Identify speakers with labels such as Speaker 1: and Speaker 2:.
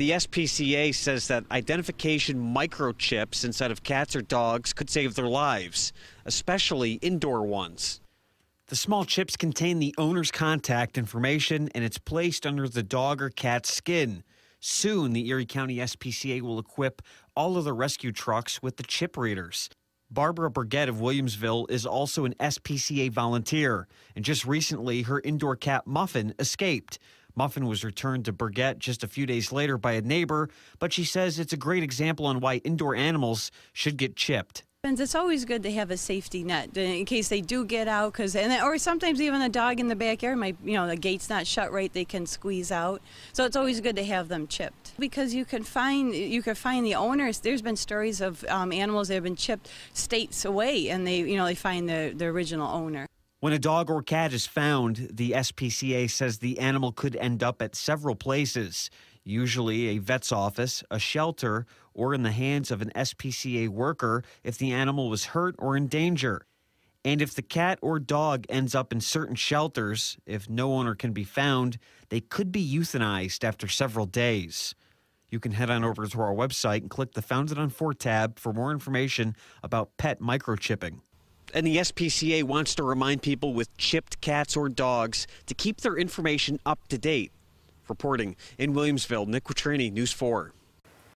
Speaker 1: The SPCA says that identification microchips inside of cats or dogs could save their lives, especially indoor ones. The small chips contain the owner's contact information and it's placed under the dog or cat's skin. Soon, the Erie County SPCA will equip all of the rescue trucks with the chip readers. Barbara Burgett of Williamsville is also an SPCA volunteer, and just recently her indoor cat Muffin escaped. Muffin was returned to Burgett just a few days later by a neighbor, but she says it's a great example on why indoor animals should get chipped.
Speaker 2: It's always good to have a safety net in case they do get out, because and or sometimes even a dog in the backyard might, you know, the gate's not shut right, they can squeeze out. So it's always good to have them chipped because you can find you can find the owners. There's been stories of um, animals that have been chipped states away, and they you know they find the the original owner.
Speaker 1: When a dog or cat is found, the SPCA says the animal could end up at several places usually a vet's office, a shelter, or in the hands of an SPCA worker if the animal was hurt or in danger. And if the cat or dog ends up in certain shelters, if no owner can be found, they could be euthanized after several days. You can head on over to our website and click the Found It on 4 tab for more information about pet microchipping. And the SPCA wants to remind people with chipped cats or dogs to keep their information up to date. Reporting in Williamsville, Nick Quattrini, News 4.